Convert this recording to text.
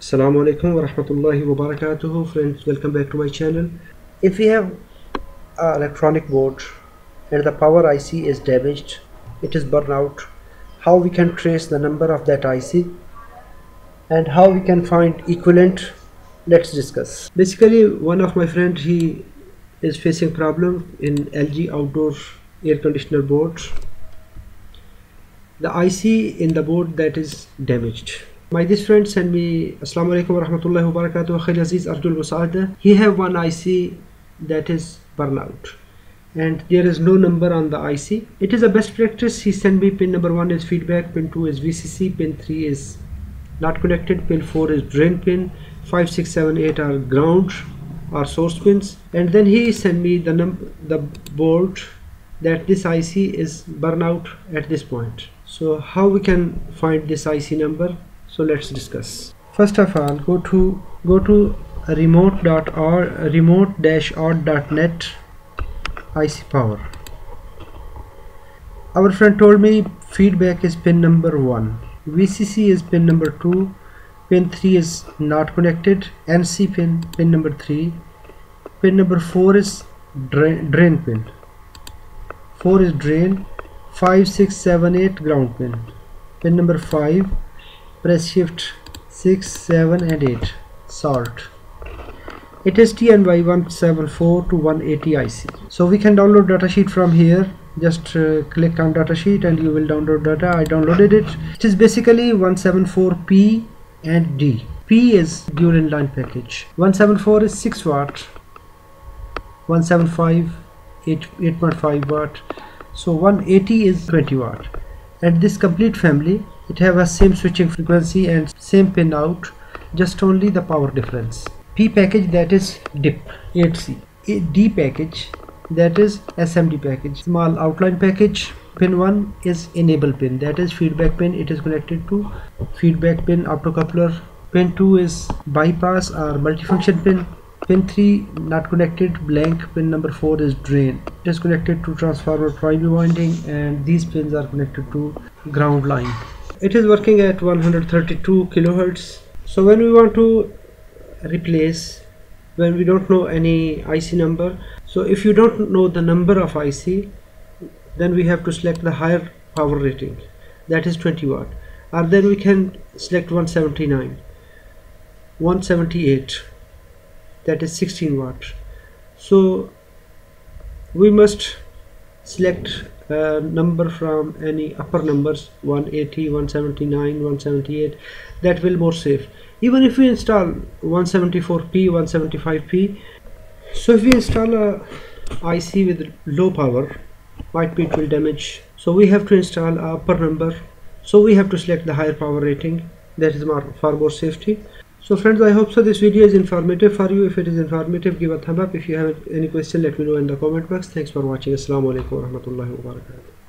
Assalamu alaikum wa rahmatullahi wa barakatuhu friends. Welcome back to my channel. If we have electronic board and the power IC is damaged it is burned out how we can trace the number of that IC and how we can find equivalent let's discuss. Basically one of my friend he is facing problem in LG outdoor air conditioner board the IC in the board that is damaged my this friend sent me Assalamu alaikum wa rahmatullahi wa barakatuh Khair Aziz Arjul Musaada. He have one IC that is burnout and there is no number on the IC. It is a best practice. He sent me pin number one is feedback, pin two is VCC, pin three is not connected, pin four is drain pin, five, six, seven, eight are ground or source pins and then he sent me the num the board that this IC is burnout at this point. So how we can find this IC number? So let's discuss. First of all go to go to remote.or remont-aud.net IC power. Our friend told me feedback is pin number 1 VCC is pin number 2 pin 3 is not connected NC pin pin number 3 pin number 4 is drain, drain pin. 4 is drain 5 6 7 8 ground pin. Pin number 5 press shift 6 7 and 8 sort. It is TNY 174 to 180 IC so we can download datasheet from here. Just uh, click on datasheet and you will download data. I downloaded it. It is basically 174P and D. P is dual inline package. 174 is 6 watt. 175 8 8.5 watt. So 180 is 20 watt and this complete family it have a same switching frequency and same pin out just only the power difference. P package that is DIP 8C D package that is SMD package. Small outline package pin 1 is enable pin. That is feedback pin it is connected to feedback pin optocoupler pin 2 is bypass or multifunction pin pin 3 not connected. Blank pin number 4 is drain. It is connected to transformer primary winding and these pins are connected to ground line. It is working at 132 kilohertz. So when we want to replace when we don't know any IC number so if you don't know the number of IC then we have to select the higher power rating. That is 20 watt. Or then we can select 179 178 that is 16 watt so we must select uh, number from any upper numbers 180 179 178 that will more safe. Even if we install 174p 175p so if we install a IC with low power might be will damage. So we have to install a upper number. So we have to select the higher power rating. That is more, far more safety so friends i hope so this video is informative for you. If it is informative give a thumb up. If you have any question let me know in the comment box. Thanks for watching. Assalamu alaikum warahmatullahi wabarakatuh